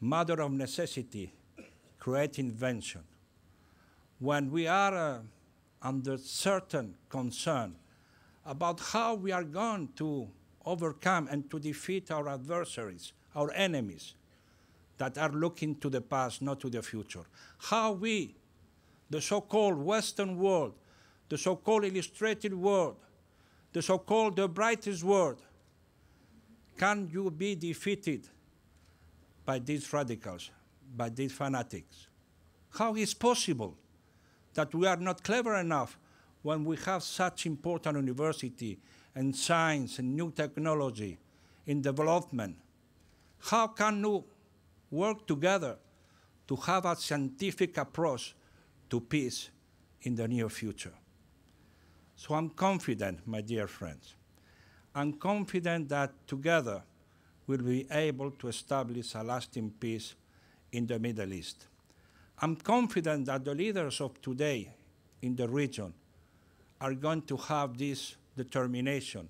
mother of necessity, create invention. When we are uh, under certain concern about how we are going to overcome and to defeat our adversaries, our enemies that are looking to the past, not to the future. How we, the so-called Western world, the so-called illustrated world, the so-called the brightest world, can you be defeated by these radicals, by these fanatics? How is possible that we are not clever enough when we have such important university and science and new technology in development? How can we work together to have a scientific approach to peace in the near future? So I'm confident, my dear friends. I'm confident that together we'll be able to establish a lasting peace in the Middle East. I'm confident that the leaders of today in the region are going to have this determination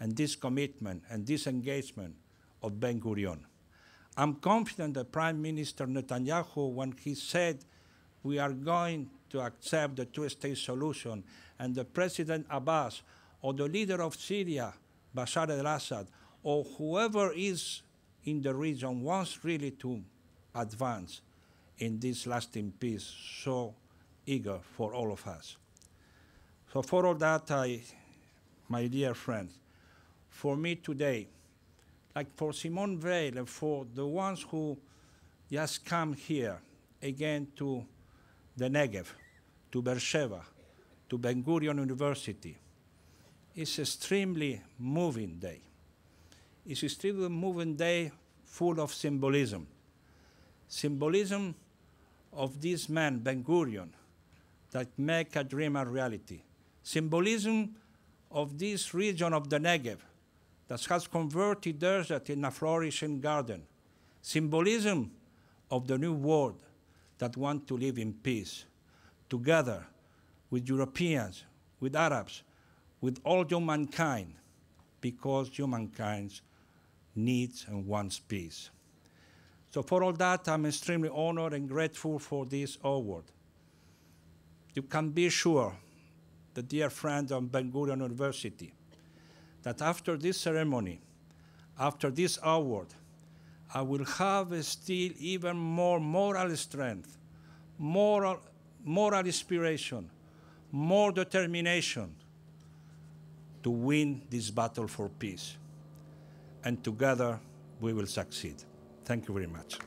and this commitment and this engagement of Ben Gurion. I'm confident that Prime Minister Netanyahu, when he said we are going to accept the two-state solution, and the President Abbas or the leader of Syria, Bashar al-Assad, or whoever is in the region wants really to advance in this lasting peace so eager for all of us. So for all that, I, my dear friends, for me today, like for Simone Veil and for the ones who just come here again to the Negev, to Beersheba, to Ben Gurion University, it's extremely moving day. It's extremely moving day full of symbolism. Symbolism of this man, Ben Gurion, that make a dream a reality. Symbolism of this region of the Negev that has converted desert in a flourishing garden. Symbolism of the new world that want to live in peace, together with Europeans, with Arabs, with all humankind, because humankind needs and wants peace. So for all that, I'm extremely honored and grateful for this award. You can be sure, the dear friend of Ben Gurion University, that after this ceremony, after this award, I will have still even more moral strength, moral, moral inspiration, more determination to win this battle for peace. And together we will succeed. Thank you very much.